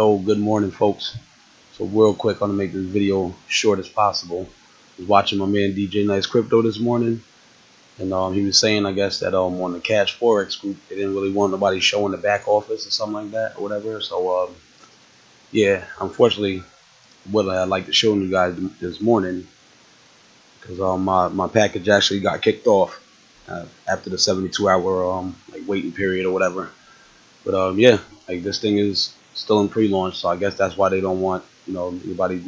Yo, good morning, folks. So, real quick, I'm gonna make this video short as possible. I was watching my man DJ Nice Crypto this morning, and um, he was saying, I guess, that um, on the Cash Forex group, they didn't really want nobody showing the back office or something like that, or whatever. So, um, yeah, unfortunately, what I'd like to show you guys this morning, because um, my my package actually got kicked off uh, after the 72 hour um like waiting period or whatever. But um, yeah, like this thing is still in pre-launch, so I guess that's why they don't want you know anybody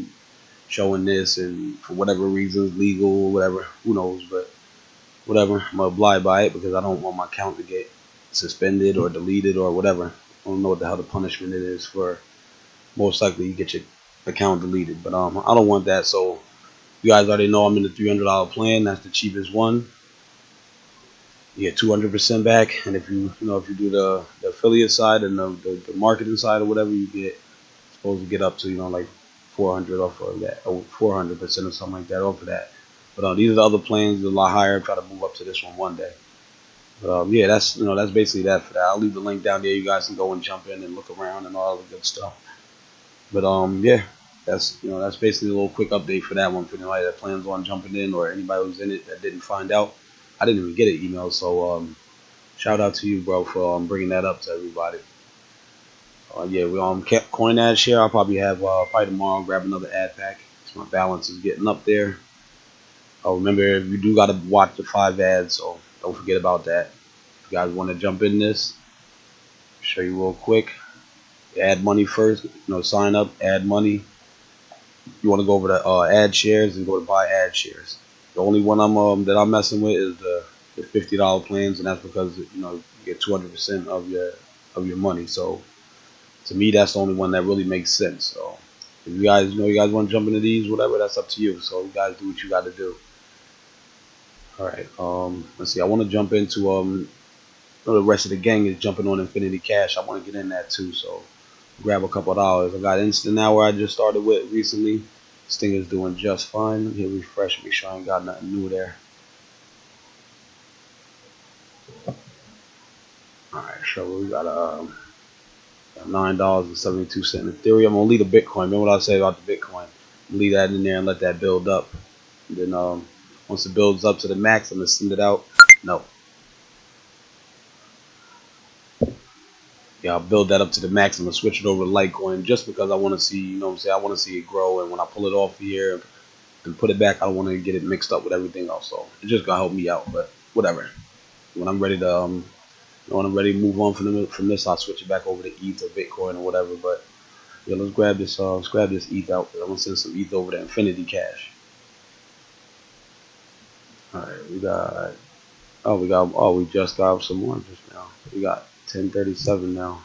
showing this, and for whatever reasons, legal whatever, who knows, but whatever, I'm abide by it because I don't want my account to get suspended or deleted or whatever. I don't know what the hell the punishment it is for. Most likely, you get your account deleted, but um, I don't want that. So you guys already know I'm in the $300 plan. That's the cheapest one you get 200% back. And if you you know if you do the, the affiliate side and the, the, the, marketing side or whatever you get supposed to get up to you know like 400 off of that or 400% or something like that off of that. But uh, these are the other plans a lot higher. Try to move up to this one one day. But um, yeah that's you know that's basically that for that. I'll leave the link down there. You guys can go and jump in and look around and all the good stuff. But um yeah that's you know that's basically a little quick update for that one for anybody that plans on jumping in or anybody who's in it that didn't find out I didn't even get an email, so um, shout out to you, bro, for um, bringing that up to everybody. Uh, yeah, we um kept coin ad share. I'll probably have uh, probably tomorrow grab another ad pack. My balance is getting up there. Remember you do got to watch the five ads, so don't forget about that. If you guys want to jump in this, show you real quick. Add money first. You know, sign up, add money. You want to go over to uh, ad shares and go to buy ad shares. The only one I'm um, that I'm messing with is the, the fifty dollar plans, and that's because you know you get two hundred percent of your of your money. So to me, that's the only one that really makes sense. So if you guys you know you guys want to jump into these, whatever, that's up to you. So you guys do what you got to do. All right. Um, let's see. I want to jump into um. the rest of the gang is jumping on Infinity Cash. I want to get in that too. So grab a couple dollars. I got Instant Hour where I just started with recently. This thing is doing just fine. Let me refresh, make sure I ain't got nothing new there. Alright, so we got um, nine dollars and seventy two cent In Ethereum. I'm gonna leave the Bitcoin. Remember what I said about the Bitcoin? Leave that in there and let that build up. And then um, once it builds up to the max, I'm gonna send it out. No, yeah, I'll build that up to the maximum, I'm switch it over to Litecoin just because I want to see, you know, what I'm saying I want to see it grow. And when I pull it off here and put it back, I don't want to get it mixed up with everything else. So it's just gonna help me out. But whatever. When I'm ready to, um, when I'm ready to move on from the, from this, I'll switch it back over to ETH or Bitcoin or whatever. But yeah, let's grab this. Uh, let's grab this ETH out. I'm gonna send some ETH over to Infinity Cash. All right, we got. Oh, we got. Oh, we just got some more just now. We got 1037 now.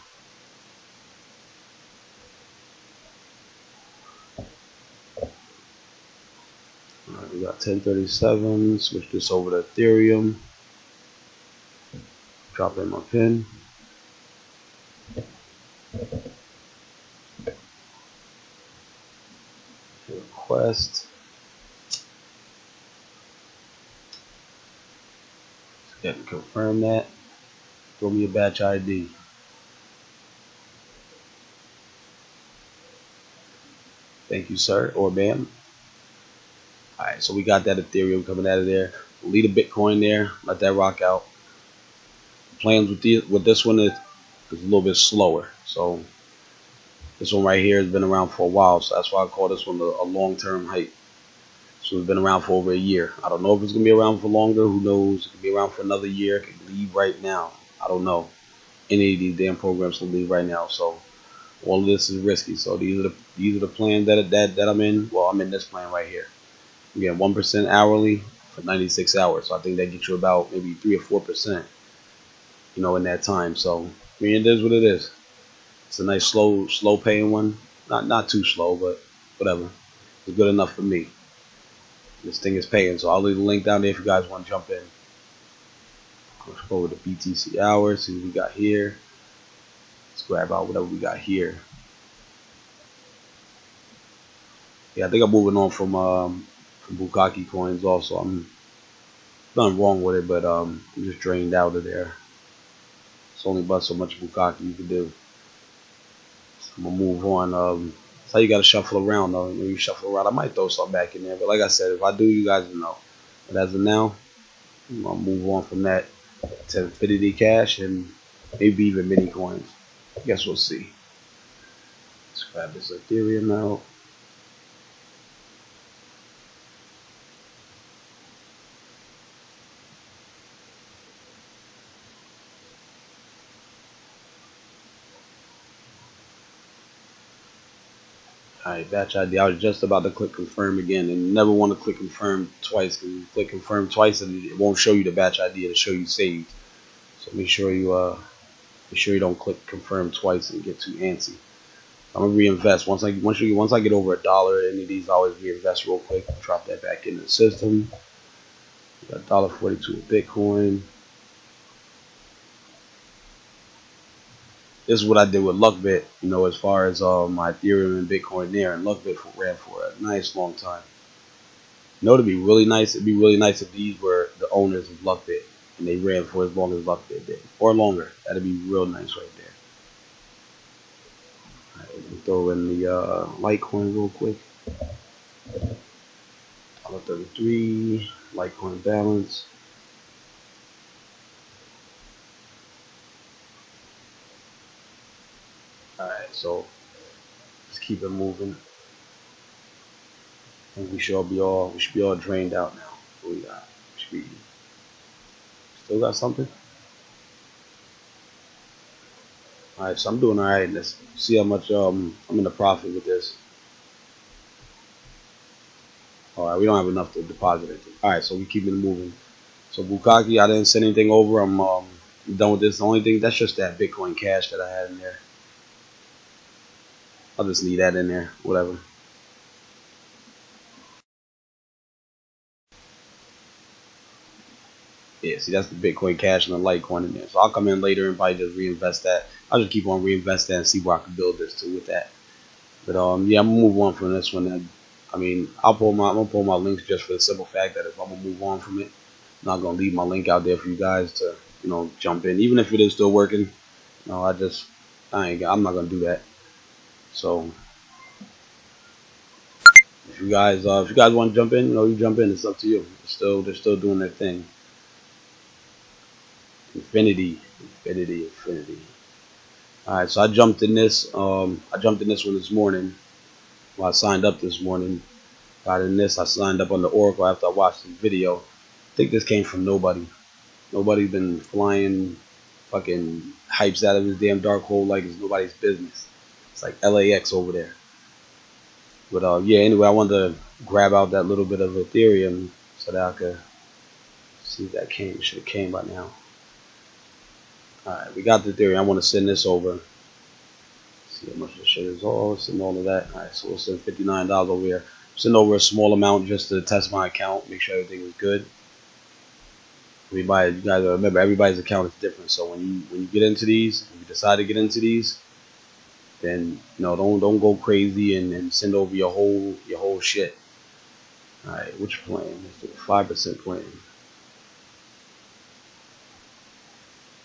Alright, we got 1037. Switch this over to Ethereum. Drop in my pin. Request. Let's get confirm that. Throw me a batch ID. Thank you, sir, or ma'am. Alright, so we got that Ethereum coming out of there. Leave a Bitcoin there. Let that rock out. Plans with, the, with this one is, is a little bit slower. So this one right here has been around for a while. So that's why I call this one a, a long-term hype. So it's been around for over a year. I don't know if it's going to be around for longer. Who knows? It could be around for another year. It could leave right now. I don't know. Any of these damn programs to leave right now. So all of this is risky. So these are the these are the plans that that that I'm in. Well, I'm in this plan right here. Get one percent hourly for 96 hours. So I think that gets you about maybe three or four percent. You know, in that time. So I mean, it is what it is. It's a nice slow slow paying one. Not not too slow, but whatever. It's good enough for me. This thing is paying, so I'll leave the link down there if you guys want to jump in. Let's go over to BTC hours, see what we got here. Let's grab out whatever we got here. Yeah, I think I'm moving on from um, from Bukaki coins also. I'm nothing wrong with it, but um, I'm just drained out of there. It's only about so much Bukaki you can do. I'm gonna move on. Um, that's how you gotta shuffle around though. When you shuffle around, I might throw something back in there, but like I said, if I do, you guys will know. But as of now, I'm gonna move on from that to Infinity Cash and maybe even mini coins. I guess we'll see. Let's grab this Ethereum out. Alright, batch ID. I was just about to click confirm again and never want to click confirm twice because you click confirm twice and it won't show you the batch ID, it'll show you saved. So make sure you uh make sure you don't click confirm twice and get too antsy. I'm gonna reinvest once I once you once I get over a dollar any of these I always reinvest real quick, drop that back in the system. Got dollar forty two Bitcoin. This is what I did with LuckBit, you know, as far as uh, my Ethereum and Bitcoin there, and LuckBit ran for a nice long time. You know, it'd be really nice. It'd be really nice if these were the owners of LuckBit and they ran for as long as LuckBit did, or longer. That'd be real nice right there. Throw in the uh, Litecoin real quick. Dollar thirty-three Litecoin balance. Alright, so let's keep it moving. I think we should all be all we should be all drained out now. What we got? Should be still got something? Alright, so I'm doing alright. Let's see how much um I'm in the profit with this. Alright, we don't have enough to deposit it. Alright, so we keep it moving. So Bukaki, I didn't send anything over. I'm um done with this. The only thing that's just that Bitcoin Cash that I had in there. I'll just leave that in there, whatever. Yeah, see, that's the Bitcoin Cash and the Litecoin in there. So I'll come in later and probably just reinvest that. I'll just keep on reinvest that and see where I can build this to with that. But um, yeah, I'm gonna move on from this one. I mean, I'll pull my I'm gonna pull my links just for the simple fact that if I'm gonna move on from it, I'm not gonna leave my link out there for you guys to you know jump in, even if it is still working. Know, I just I ain't I'm not gonna do that. So if you guys uh, if you guys want to jump in, you know, you jump in. It's up to you. They're still they're still doing their thing. Infinity, infinity, infinity. All right, so I jumped in this. Um, I jumped in this one this morning. Well, I signed up this morning. Got in this. I signed up on the Oracle after I watched the video. I think this came from nobody. Nobody's been flying fucking hypes out of his damn dark hole like it's nobody's business. It's like LAX over there. But uh, yeah, anyway, I wanted to grab out that little bit of Ethereum so that I could see if that came. Should have came by now. Alright, we got the Ethereum. I want to send this over. See how much this shit is. Oh, send all of that. Alright, so we'll send $59 over here. Send over a small amount just to test my account, make sure everything is good. Everybody, you guys remember, everybody's account is different. So when you when you get into these, you decide to get into these, then you know don't don't go crazy and, and send over your whole your whole shit. All right, which plan? Five percent plan.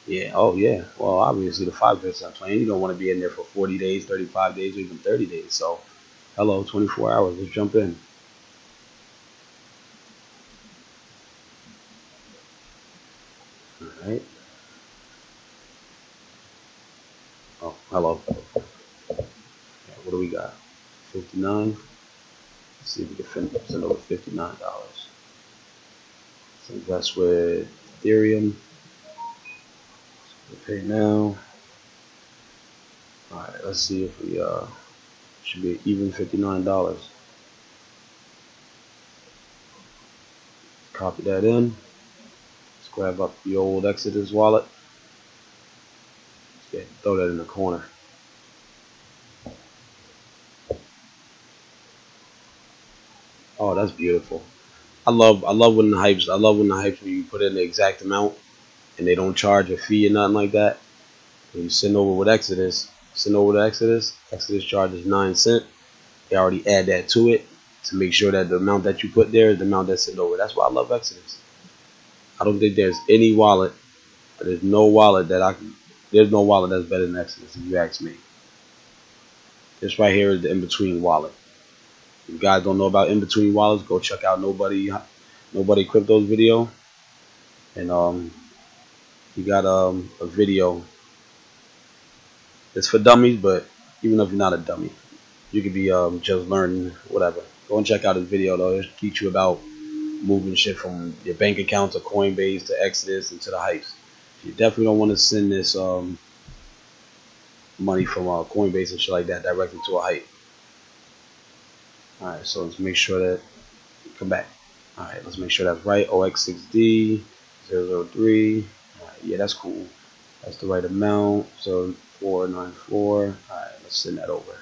Yeah. Oh yeah. Well, obviously the five percent plan. You don't want to be in there for forty days, thirty-five days, or even thirty days. So, hello, twenty-four hours. Let's jump in. All right. Oh, hello what do we got? 59 Let's see if we can send over $59. So that's with Ethereum. So pay now. Alright, let's see if we uh should be even $59. Copy that in. Let's grab up the old Exodus wallet. Let's throw that in the corner. Oh, that's beautiful. I love I love when the hypes I love when the hypes when you put in the exact amount and they don't charge a fee or nothing like that. When you send over with Exodus, send over to Exodus, Exodus charges nine cent. They already add that to it to make sure that the amount that you put there is the amount that's sent over. That's why I love Exodus. I don't think there's any wallet, there's no wallet that I can there's no wallet that's better than Exodus if you ask me. This right here is the in-between wallet. If you guys don't know about in-between wallets, go check out Nobody Nobody Crypto's video. And um, you got um, a video. It's for dummies, but even if you're not a dummy, you could be um, just learning whatever. Go and check out his video though. It'll teach you about moving shit from your bank account to Coinbase to Exodus and to the Hypes. You definitely don't want to send this um, money from uh, Coinbase and shit like that directly to a Hype. Alright, so let's make sure that come back. Alright, let's make sure that's right. OX6D 003. Alright, yeah, that's cool. That's the right amount. So 494. Alright, let's send that over.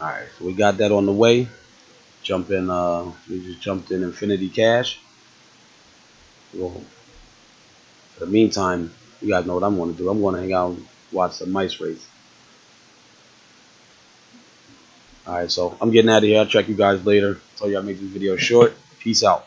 Alright, so we got that on the way. Jump in, uh, we just jumped in Infinity Cash. Well, for the meantime, you guys know what I'm going to do. I'm going to hang out and watch the mice race. Alright, so I'm getting out of here. I'll check you guys later. Tell you I make this video short. Peace out.